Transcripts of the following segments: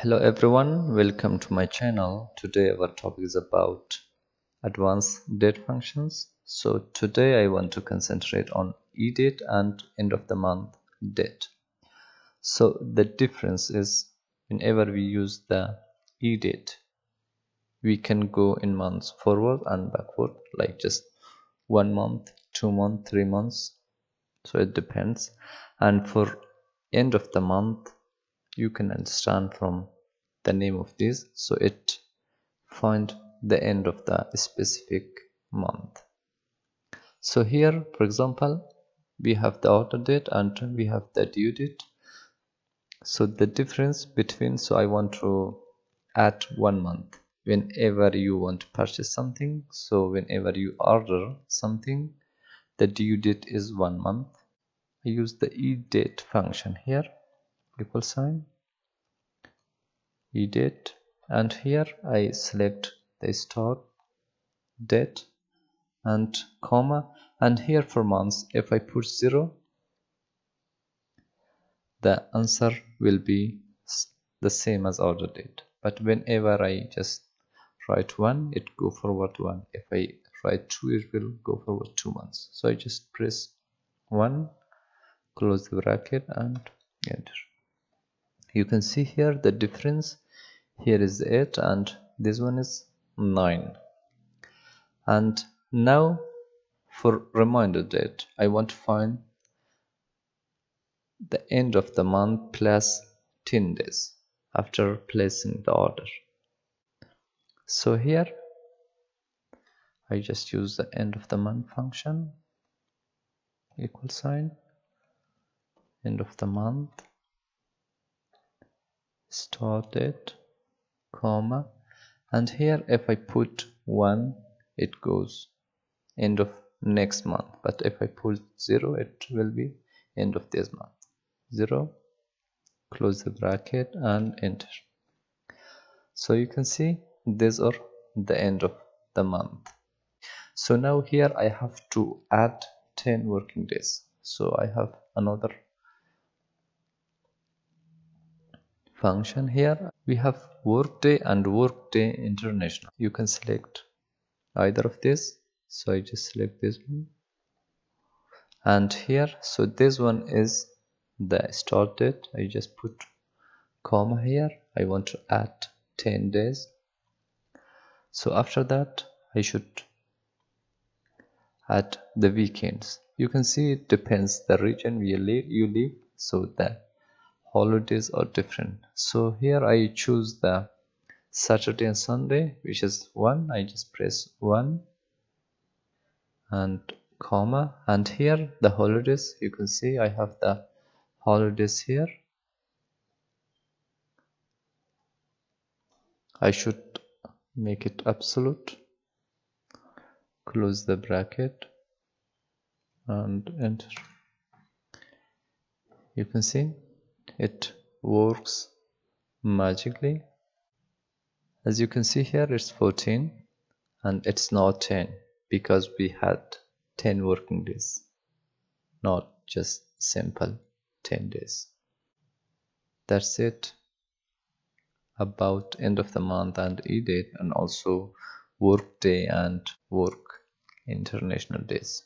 hello everyone welcome to my channel. Today our topic is about advanced date functions. So today i want to concentrate on edate and end of the month date. So the difference is whenever we use the edate we can go in months forward and backward like just one month two months three months. So it depends. And for end of the month you can understand from the name of this. So it find the end of the specific month. So here for example we have the order date and we have the due date. So the difference between so i want to add one month. Whenever you want to purchase something so whenever you order something the due date is one month. I use the edate function here equal sign. Edate and here I select the start date and comma. And here for months if I put 0 the answer will be the same as order date. But whenever I just write 1 it go forward 1 if I write 2 it will go forward 2 months. So I just press 1 close the bracket and enter you can see here the difference. Here is 8 and this one is 9 and now for reminder date I want to find the end of the month plus 10 days after placing the order. So here I just use the end of the month function equal sign end of the month start date comma and here if I put 1 it goes end of next month. But if I put 0 it will be end of this month. 0 close the bracket and enter. So you can see these are the end of the month. So now here I have to add 10 working days. So I have another function here we have workday and workday international. You can select either of this so i just select this one. And here so this one is the start date. I just put comma here. I want to add 10 days. So after that i should add the weekends. You can see it depends the region you live you live. So that holidays are different. So here I choose the Saturday and Sunday which is 1 I just press 1 and comma. And here the holidays you can see I have the holidays here. I should make it absolute. Close the bracket and enter. You can see it works magically. As you can see here it's 14 and it's not 10 because we had 10 working days not just simple 10 days. That's it about end of the month and e-date and also work day and work international days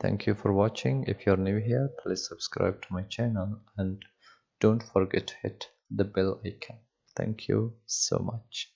Thank you for watching. If you're new here, please subscribe to my channel and don't forget to hit the bell icon. Thank you so much.